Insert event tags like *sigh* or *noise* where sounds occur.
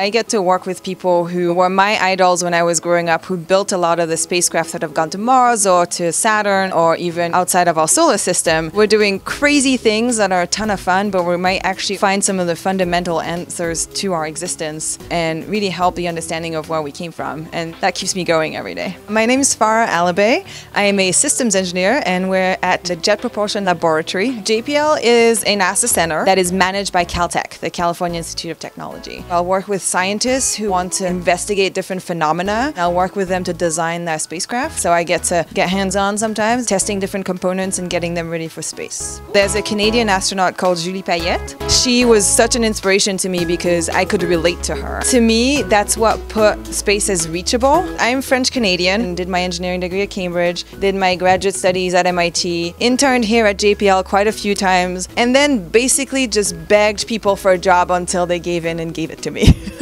I get to work with people who were my idols when I was growing up, who built a lot of the spacecraft that have gone to Mars or to Saturn or even outside of our solar system. We're doing crazy things that are a ton of fun, but we might actually find some of the fundamental answers to our existence and really help the understanding of where we came from. And that keeps me going every day. My name is Farah Alibay. I am a systems engineer and we're at the Jet Propulsion Laboratory. JPL is a NASA center that is managed by Caltech, the California Institute of Technology. I'll work with scientists who want to investigate different phenomena. I'll work with them to design their spacecraft. So I get to get hands-on sometimes, testing different components and getting them ready for space. There's a Canadian astronaut called Julie Payette. She was such an inspiration to me because I could relate to her. To me, that's what put space as reachable. I'm French Canadian, and did my engineering degree at Cambridge, did my graduate studies at MIT, interned here at JPL quite a few times, and then basically just begged people for a job until they gave in and gave it to me. *laughs*